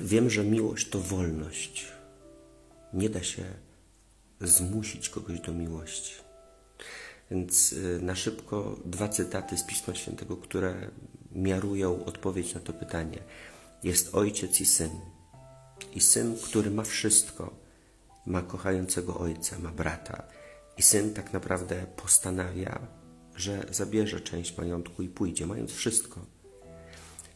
Wiem, że miłość to wolność. Nie da się zmusić kogoś do miłości. Więc y, na szybko dwa cytaty z Pisma Świętego, które miarują odpowiedź na to pytanie. Jest ojciec i syn. I syn, który ma wszystko, ma kochającego ojca, ma brata. I syn tak naprawdę postanawia, że zabierze część majątku i pójdzie, mając wszystko.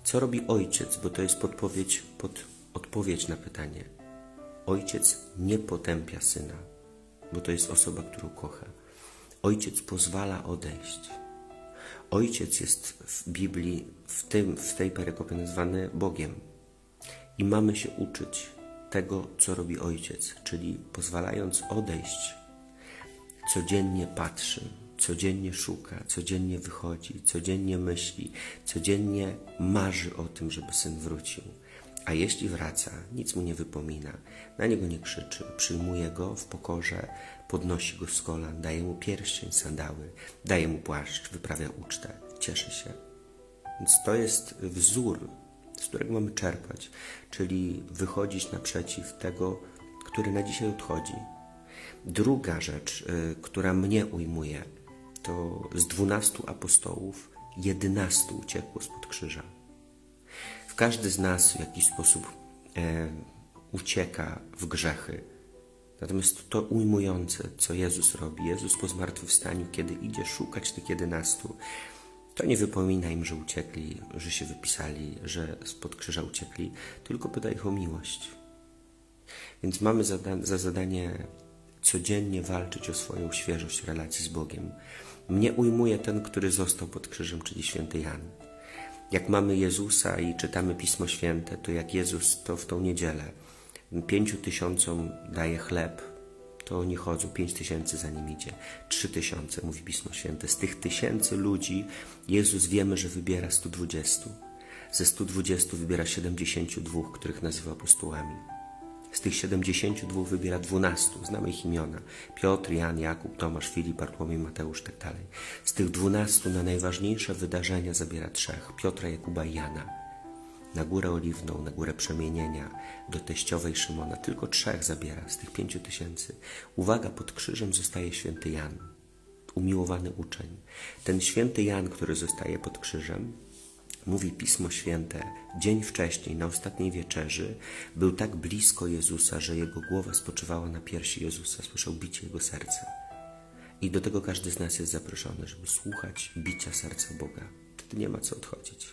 Co robi ojciec? Bo to jest podpowiedź, pod odpowiedź na pytanie. Ojciec nie potępia syna, bo to jest osoba, którą kocha. Ojciec pozwala odejść. Ojciec jest w Biblii, w, tym, w tej perykopie nazwany Bogiem. I mamy się uczyć tego, co robi ojciec, czyli pozwalając odejść, codziennie patrzy, codziennie szuka, codziennie wychodzi, codziennie myśli, codziennie marzy o tym, żeby syn wrócił. A jeśli wraca, nic mu nie wypomina, na niego nie krzyczy, przyjmuje go w pokorze, podnosi go z kolan, daje mu pierścień, sandały, daje mu płaszcz, wyprawia ucztę, cieszy się. Więc to jest wzór, z którego mamy czerpać, czyli wychodzić naprzeciw tego, który na dzisiaj odchodzi. Druga rzecz, y, która mnie ujmuje, to z dwunastu apostołów jedenastu uciekło spod krzyża. Każdy z nas w jakiś sposób e, ucieka w grzechy. Natomiast to ujmujące, co Jezus robi, Jezus po zmartwychwstaniu, kiedy idzie szukać tych jedenastu, to nie wypomina im, że uciekli, że się wypisali, że spod krzyża uciekli, tylko pyta ich o miłość. Więc mamy za, za zadanie codziennie walczyć o swoją świeżość relacji z Bogiem. Mnie ujmuje ten, który został pod krzyżem, czyli święty Jan. Jak mamy Jezusa i czytamy Pismo Święte, to jak Jezus to w tą niedzielę pięciu tysiącom daje chleb, to oni chodzą, pięć tysięcy za nim idzie, trzy tysiące, mówi Pismo Święte. Z tych tysięcy ludzi Jezus wiemy, że wybiera stu dwudziestu. Ze stu dwudziestu wybiera siedemdziesięciu dwóch, których nazywa apostołami. Z tych 72 wybiera 12, znamy ich imiona. Piotr, Jan, Jakub, Tomasz, Filip, Bartłomiej, Mateusz, tak dalej. Z tych 12 na najważniejsze wydarzenia zabiera trzech. Piotra, Jakuba i Jana. Na górę oliwną, na górę przemienienia, do teściowej Szymona. Tylko trzech zabiera z tych pięciu tysięcy. Uwaga, pod krzyżem zostaje święty Jan, umiłowany uczeń. Ten święty Jan, który zostaje pod krzyżem, Mówi Pismo Święte, dzień wcześniej, na ostatniej wieczerzy, był tak blisko Jezusa, że jego głowa spoczywała na piersi Jezusa, słyszał bicie jego serca. I do tego każdy z nas jest zaproszony, żeby słuchać bicia serca Boga. Wtedy nie ma co odchodzić.